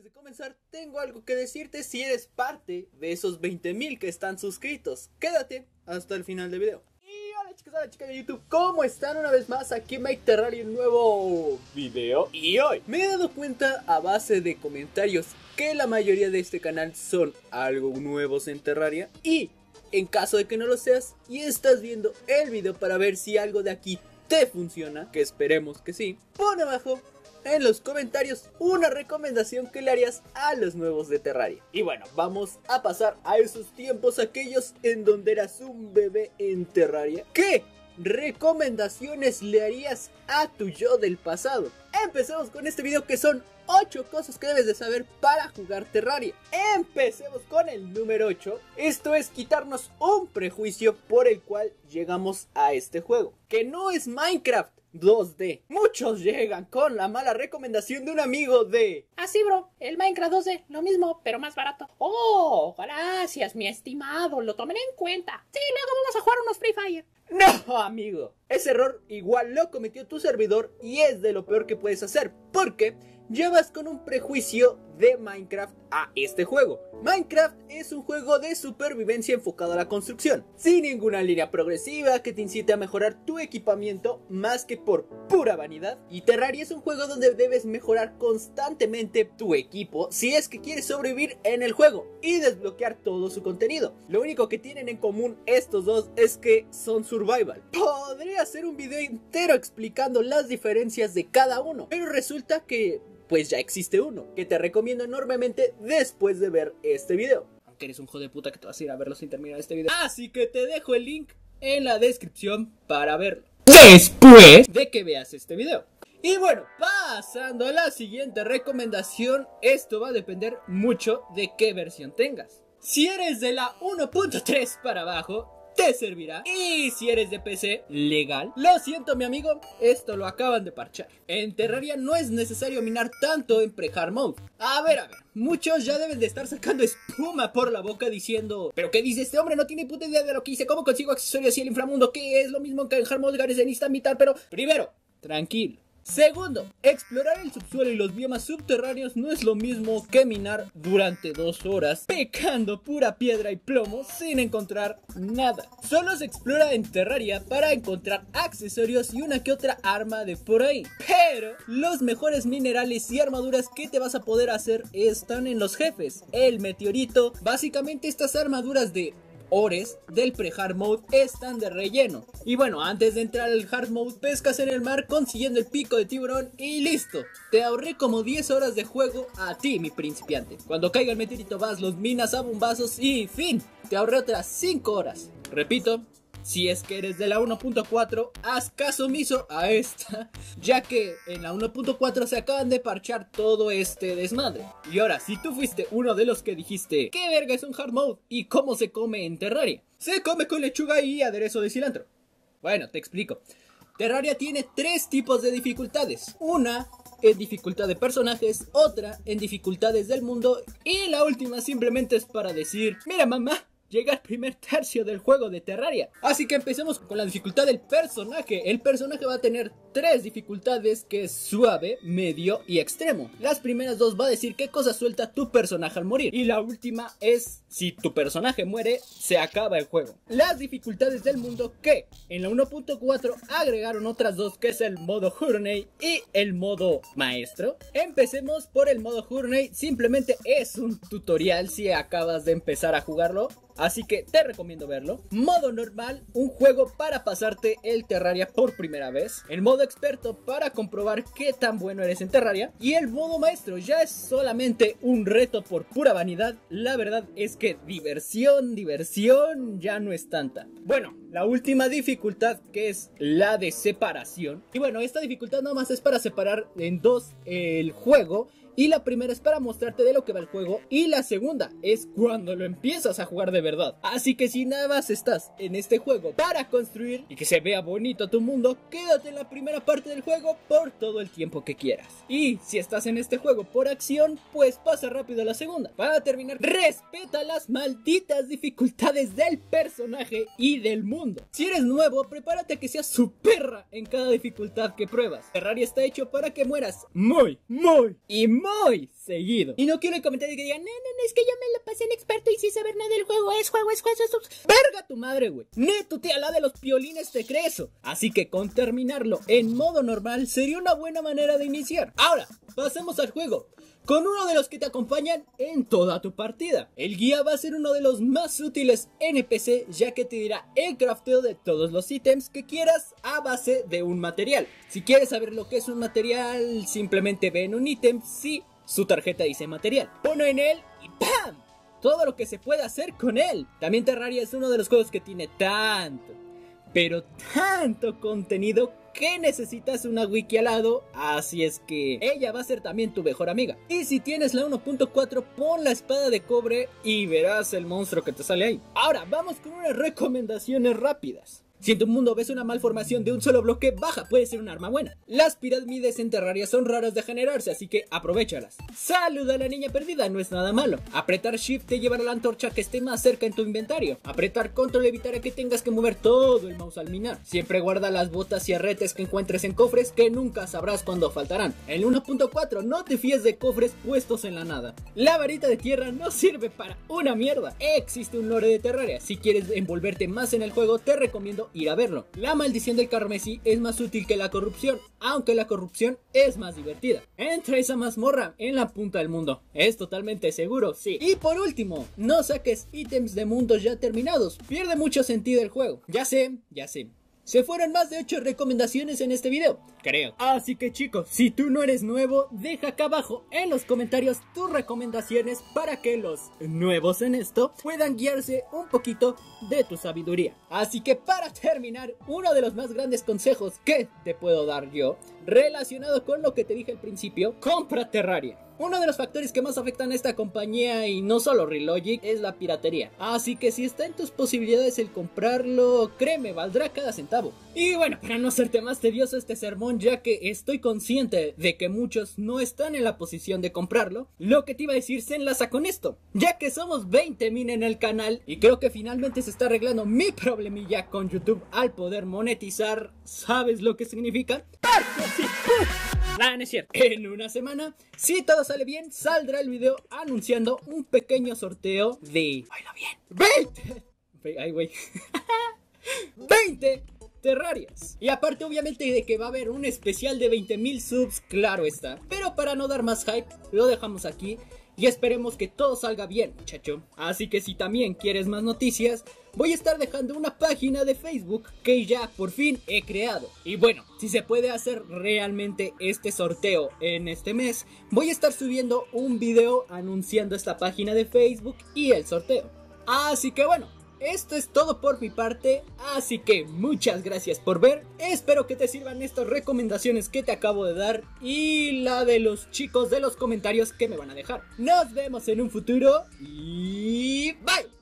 antes de comenzar, tengo algo que decirte si eres parte de esos 20.000 que están suscritos. Quédate hasta el final del video. Y hola chicos, hola chicas de YouTube, ¿cómo están una vez más? Aquí Mike Terraria, un nuevo video. Y hoy me he dado cuenta a base de comentarios que la mayoría de este canal son algo nuevos en Terraria. Y en caso de que no lo seas y estás viendo el video para ver si algo de aquí te funciona, que esperemos que sí, pon abajo en los comentarios una recomendación que le harías a los nuevos de Terraria. Y bueno, vamos a pasar a esos tiempos aquellos en donde eras un bebé en Terraria. ¿Qué recomendaciones le harías a tu yo del pasado? Empecemos con este video que son 8 cosas que debes de saber para jugar Terraria. Empecemos con el número 8. Esto es quitarnos un prejuicio por el cual llegamos a este juego. Que no es Minecraft 2D. Muchos llegan con la mala recomendación de un amigo de... Así, ah, bro, el Minecraft 2D, lo mismo, pero más barato. Oh, gracias, mi estimado, lo tomaré en cuenta. Sí, luego vamos a jugar unos Free Fire. No, amigo. Ese error igual lo cometió tu servidor y es de lo peor que puedes hacer. Porque ya vas con un prejuicio de Minecraft a este juego. Minecraft es un juego de supervivencia enfocado a la construcción, sin ninguna línea progresiva que te incite a mejorar tu equipamiento más que por pura vanidad. Y Terraria es un juego donde debes mejorar constantemente tu equipo si es que quieres sobrevivir en el juego y desbloquear todo su contenido. Lo único que tienen en común estos dos es que son survival. Podría hacer un video entero explicando las diferencias de cada uno, pero resulta que pues ya existe uno, que te recomiendo enormemente después de ver este video. Aunque eres un hijo de puta que te vas a ir a verlo sin terminar este video. Así que te dejo el link en la descripción para verlo. Después de que veas este video. Y bueno, pasando a la siguiente recomendación, esto va a depender mucho de qué versión tengas. Si eres de la 1.3 para abajo, te servirá. Y si eres de PC legal, lo siento mi amigo, esto lo acaban de parchar. En Terraria no es necesario minar tanto en pre-hard mode. A ver, a ver, muchos ya deben de estar sacando espuma por la boca diciendo ¿Pero qué dice este hombre? No tiene puta idea de lo que hice, ¿cómo consigo accesorios y el inframundo? Que es lo mismo que en hard mode necesita mitad, pero primero, tranquilo. Segundo, explorar el subsuelo y los biomas subterráneos no es lo mismo que minar durante dos horas, pecando pura piedra y plomo sin encontrar nada. Solo se explora en Terraria para encontrar accesorios y una que otra arma de por ahí. Pero los mejores minerales y armaduras que te vas a poder hacer están en los jefes. El meteorito, básicamente estas armaduras de ores del pre-hard mode están de relleno. Y bueno, antes de entrar al hard mode, pescas en el mar consiguiendo el pico de tiburón y listo. Te ahorré como 10 horas de juego a ti, mi principiante. Cuando caiga el meteorito vas, los minas a bombazos y fin. Te ahorré otras 5 horas. Repito, si es que eres de la 1.4, haz caso omiso a esta, ya que en la 1.4 se acaban de parchar todo este desmadre. Y ahora, si tú fuiste uno de los que dijiste, ¿qué verga es un hard mode? ¿Y cómo se come en Terraria? Se come con lechuga y aderezo de cilantro. Bueno, te explico. Terraria tiene tres tipos de dificultades. Una en dificultad de personajes, otra en dificultades del mundo y la última simplemente es para decir, mira mamá, llega el primer tercio del juego de Terraria. Así que empecemos con la dificultad del personaje. El personaje va a tener tres dificultades que es suave, medio y extremo. Las primeras dos va a decir qué cosa suelta tu personaje al morir. Y la última es si tu personaje muere, se acaba el juego. Las dificultades del mundo que en la 1.4 agregaron otras dos que es el modo Journey y el modo maestro. Empecemos por el modo Journey. Simplemente es un tutorial si acabas de empezar a jugarlo. Así que te recomiendo verlo. Modo normal, un juego para pasarte el Terraria por primera vez. El modo experto para comprobar qué tan bueno eres en Terraria. Y el modo maestro ya es solamente un reto por pura vanidad. La verdad es que diversión, diversión ya no es tanta. Bueno, la última dificultad que es la de separación. Y bueno, esta dificultad nada más es para separar en dos el juego y la primera es para mostrarte de lo que va el juego. Y la segunda es cuando lo empiezas a jugar de verdad. Así que si nada más estás en este juego para construir y que se vea bonito tu mundo, quédate en la primera parte del juego por todo el tiempo que quieras. Y si estás en este juego por acción, pues pasa rápido a la segunda. Para terminar, respeta las malditas dificultades del personaje y del mundo. Si eres nuevo, prepárate que seas su perra en cada dificultad que pruebas. Terraria está hecho para que mueras muy, muy y muy muy seguido. Y no quiero el comentario que digan, no, no, no, es que yo me lo pasé en experto y sin saber nada del juego, es juego, es juego, es juego. Verga tu madre, güey. Ni tu tía la de los piolines te crees eso. Así que con terminarlo en modo normal sería una buena manera de iniciar. Ahora, pasemos al juego con uno de los que te acompañan en toda tu partida. El guía va a ser uno de los más útiles NPC ya que te dirá el crafteo de todos los ítems que quieras a base de un material. Si quieres saber lo que es un material, simplemente ve en un ítem si su tarjeta dice material. Pone en él y ¡pam! Todo lo que se puede hacer con él. También Terraria es uno de los juegos que tiene tanto, pero tanto contenido que necesitas una wiki al lado, así es que ella va a ser también tu mejor amiga. Y si tienes la 1.4, pon la espada de cobre y verás el monstruo que te sale ahí. Ahora, vamos con unas recomendaciones rápidas. Si en tu mundo ves una malformación de un solo bloque baja, puede ser un arma buena. Las pirámides en Terraria son raras de generarse, así que aprovechalas. Saluda a la niña perdida, no es nada malo. Apretar Shift te llevará la antorcha que esté más cerca en tu inventario. Apretar Control evitará que tengas que mover todo el mouse al minar. Siempre guarda las botas y arretes que encuentres en cofres que nunca sabrás cuándo faltarán. En 1.4 no te fíes de cofres puestos en la nada. La varita de tierra no sirve para una mierda. Existe un lore de Terraria. Si quieres envolverte más en el juego, te recomiendo ir a verlo. La maldición del carmesí es más útil que la corrupción, aunque la corrupción es más divertida. Entra esa mazmorra en la punta del mundo. Es totalmente seguro, sí. Y por último, no saques ítems de mundos ya terminados. Pierde mucho sentido el juego. Ya sé, ya sé. Se fueron más de 8 recomendaciones en este video, creo. Así que chicos, si tú no eres nuevo, deja acá abajo en los comentarios tus recomendaciones para que los nuevos en esto puedan guiarse un poquito de tu sabiduría. Así que para terminar, uno de los más grandes consejos que te puedo dar yo, relacionado con lo que te dije al principio, compra Terraria. Uno de los factores que más afectan a esta compañía y no solo Relogic es la piratería. Así que si está en tus posibilidades el comprarlo, créeme, valdrá cada centavo. Y bueno, para no hacerte más tedioso este sermón, ya que estoy consciente de que muchos no están en la posición de comprarlo, lo que te iba a decir se enlaza con esto. Ya que somos 20 min en el canal y creo que finalmente se está arreglando mi problemilla con YouTube al poder monetizar, ¿sabes lo que significa? Ah, no es cierto. En una semana, si todo sale bien, saldrá el video anunciando un pequeño sorteo de... ¡Oílo bien! ¡20! ¡Ay, güey! ¡20! Terrarias. Y aparte obviamente de que va a haber un especial de 20.000 subs, claro está. Pero para no dar más hype, lo dejamos aquí y esperemos que todo salga bien, muchacho. Así que si también quieres más noticias, voy a estar dejando una página de Facebook que ya por fin he creado. Y bueno, si se puede hacer realmente este sorteo en este mes, voy a estar subiendo un video anunciando esta página de Facebook y el sorteo. Así que bueno, esto es todo por mi parte, así que muchas gracias por ver. Espero que te sirvan estas recomendaciones que te acabo de dar y la de los chicos de los comentarios que me van a dejar. Nos vemos en un futuro y bye.